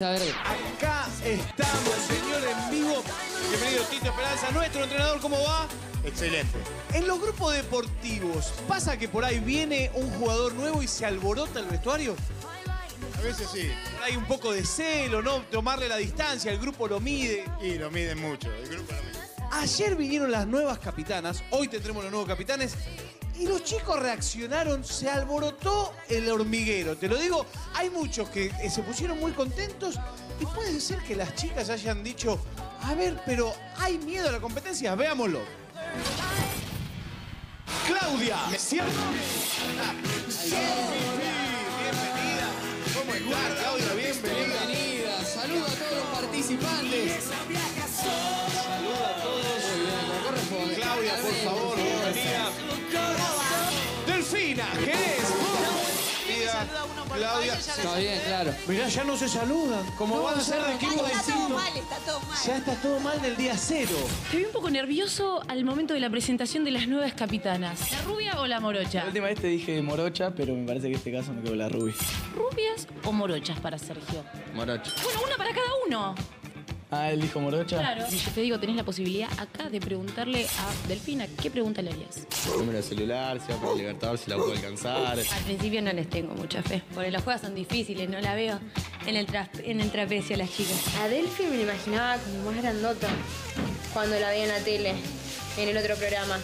A ver, Acá estamos, señor, en vivo. Bienvenido Tito Esperanza, nuestro entrenador, ¿cómo va? Excelente. En los grupos deportivos, ¿pasa que por ahí viene un jugador nuevo y se alborota el vestuario? A veces sí. Hay un poco de celo, ¿no? Tomarle la distancia, el grupo lo mide. Y lo miden mucho. El grupo lo mide. Ayer vinieron las nuevas capitanas, hoy tendremos los nuevos capitanes. Y los chicos reaccionaron, se alborotó el hormiguero. Te lo digo, hay muchos que eh, se pusieron muy contentos y puede ser que las chicas hayan dicho, a ver, pero hay miedo a la competencia, veámoslo. Claudia, ¿cierto? Bienvenida. ¿Cómo estás, Claudia? Bienvenida. bienvenida. Saludo a todos los participantes. Por favor, bienvenida. Delfina, ¿qué es? Claudia. Está bien, claro. Mirá, ya no se saludan. Como van a ser de equipo Está todo distinto. mal, está todo mal. Ya está todo mal del día cero. Te vi un poco nervioso al momento de la presentación de las nuevas capitanas. ¿La rubia o la morocha? La última vez te dije morocha, pero me parece que este caso me quedó la rubia. ¿Rubias o morochas para Sergio? Morocha. Bueno, una para cada uno. Ah, él dijo morocha. Claro. Y yo te digo, tenés la posibilidad acá de preguntarle a Delfina, ¿qué pregunta le harías? Número de celular, si va por el Libertador, si la puedo alcanzar. Al principio no les tengo mucha fe, porque los juegos son difíciles, no la veo en el, tra- en el trapecio las chicas. A Delphi me la imaginaba como más grandota cuando la veía en la tele, en el otro programa.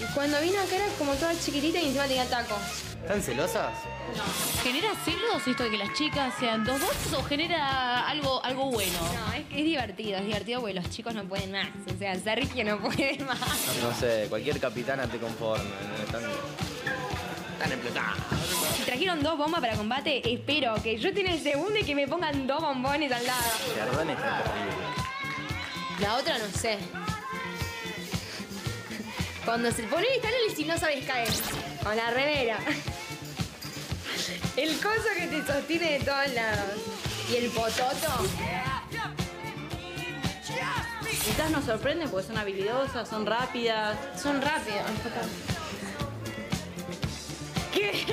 Y cuando vino acá era como toda chiquitita y encima tenía tacos. ¿Están celosas? ¿Genera celos esto de que las chicas sean dos dos o genera algo, algo bueno? No, es que es divertido, es divertido porque los chicos no pueden más. O sea, Sergio no puede más. No sé, cualquier capitana te conforme. Están, están explotadas. Si trajeron dos bombas para combate, espero que yo en el segundo y que me pongan dos bombones al lado. Chardonnay está terrible. La otra no sé. Cuando se pone el y si no sabes caer. Con la remera. El coso que te sostiene de todos lados. Y el pototo. Quizás nos sorprenden porque son habilidosas, son rápidas. Son rápidos. ¿Qué?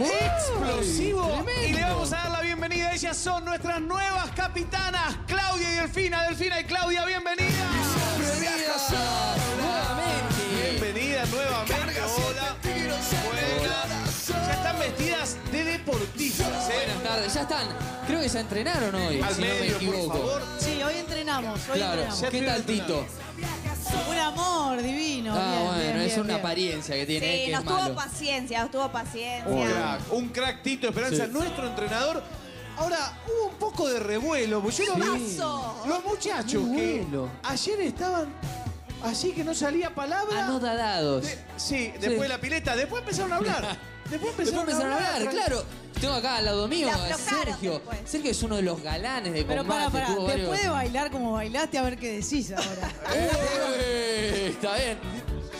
Explosivo. Y le vamos a dar la bienvenida. Ellas son nuestras nuevas capitanas, Claudia y Delfina. Delfina y Claudia, bienvenidas. Bienvenidas nuevamente. Bienvenida nuevamente. Hola. Ya están vestidas de deportistas, ¿eh? Buenas tardes, ya están. Creo que se entrenaron hoy, Al si no me medio, por equivoco. favor. Sí, hoy entrenamos, hoy Claro, entrenamos. ¿qué tal. Tito? Un amor divino. Ah, bien, bueno, bien, es bien, una bien. apariencia que tiene, eh, Sí, que nos es tuvo malo. paciencia, nos tuvo paciencia. Un crack, un crack Tito Esperanza, Sí. nuestro entrenador. Ahora, hubo un poco de revuelo, porque yo lo vi. Pasó. Los muchachos que Revuelo. ayer estaban así que no salía palabra. Anodadados. De- sí, después de la pileta, después empezaron a hablar. Después Después empezaron, empezaron a hablar, claro. Tengo acá al lado mío a Sergio. después. Sergio es uno de los galanes de Pero combate. para, para, tuvo varios- después de bailar como bailaste, a ver qué decís ahora. Uy, Está bien.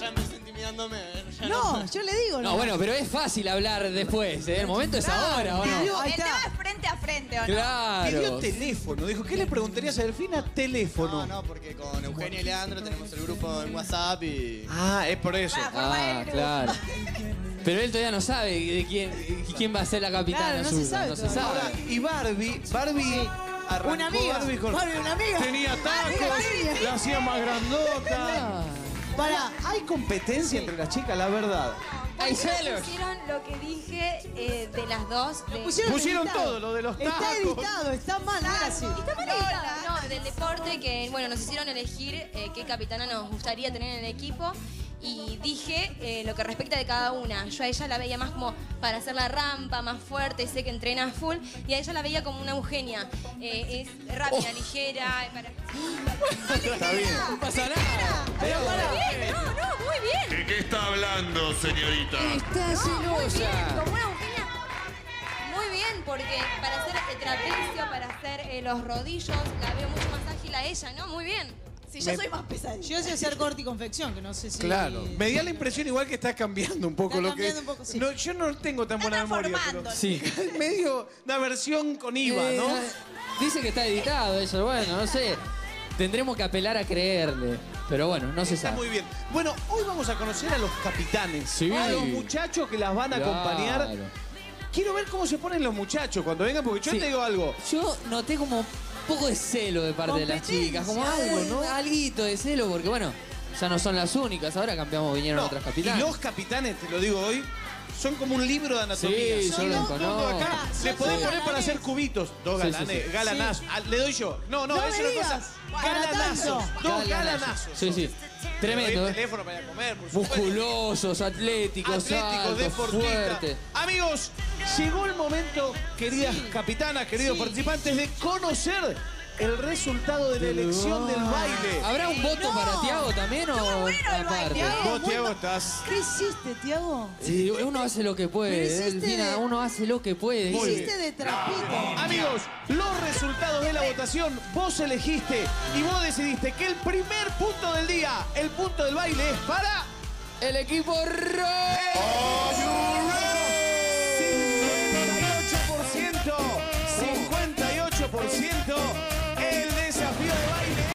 Ya me estoy intimidándome. Ya No, yo le digo. No, bueno, pero es fácil hablar después, ¿eh? El momento es ahora, ¿o no? Ahí El está. tema es frente a frente, ¿o no? Pidió Claro. teléfono. Dijo, ¿qué le preguntarías a Delfina? Teléfono. No, no, porque con Eugenio y Leandro tenemos el grupo en WhatsApp y. Ah, es por eso. Ah, Ah, claro. Pero él todavía no sabe de quién, quién va a ser la capitana Claro, no se suya, sabe no se todavía. Ahora, sabe. y Barbie, Barbie arrancó Una amiga. Barbie con- Barbie, una amiga. Tenía tacos, Barbie. la hacía más grandota. Para, hay competencia entre las chicas, la verdad. Hay celos. Pusieron lo que dije eh, de las dos. de- Pusieron, editado. todo, lo de los Está tacos. editado, está mal, no era así. Está mal editado. No, del deporte que, bueno, nos hicieron elegir eh, qué capitana nos gustaría tener en el equipo. Y dije eh, lo que respecta de cada una. Yo a ella la veía más como para hacer la rampa, más fuerte, sé que entrena full. Y a ella la veía como una Eugenia. Eh, es rápida, ligera. Para... Está bien. No pasa nada. Pero Muy bien, no, no, muy bien. ¿De qué está hablando, señorita? está Muy bien, como una Eugenia. Muy bien, porque para hacer el trapecio, para hacer eh, los rodillos, la veo mucho más ágil a ella, ¿no? Muy bien. Si yo soy más pesadilla. Yo sé hacer corte y confección, que no sé si. Claro. Me da la impresión igual que está cambiando un poco Está lo que. cambiando un poco, sí. no, yo no tengo tan Está buena memoria. transformando. Pero... Sí. Medio una versión con IVA, Eh, ¿no? Dice que está editado eso, bueno, no sé. Tendremos que apelar a creerle. Pero bueno, no se Está sabe. muy bien. Bueno, hoy vamos a conocer a los capitanes. Sí. A los muchachos que las van a Claro. acompañar. quiero ver cómo se ponen los muchachos cuando vengan, porque yo Sí. te digo algo. Yo noté como poco de celo de parte de las chicas, como algo, ¿no? Alguito de celo, porque bueno, ya no son las únicas, ahora cambiamos, vinieron No, otras y capitanes. los capitanes, te lo digo hoy, son como un libro de anatomía. Sí, yo Son los conozco. acá. Sí. Podés poner para hacer cubitos. Dos Sí, sí, galanes, sí. galanazos. Ah, Le doy yo. No, no, No es una digas. cosa. Tanto. Dos galanazos. Sí, sí. Tremendo, ¿eh? el teléfono para comer, por supuesto. Musculosos, atléticos, Atléticos, altos, deportistas. fuertes. Amigos, llegó el momento, queridas capitanas, queridos participantes, de conocer el resultado de la elección del baile. ¿Habrá un voto para Tiago también o aparte? Tiago, Vos, Tiago, estás... ¿Qué hiciste, Tiago? Sí, uno hace lo que puede. De- uno hace lo que puede. Dice. Hiciste de trapito. Amigos, los resultados de la votación, vos elegiste y vos decidiste que el primer punto del día, el punto del baile, es para... El equipo rojo.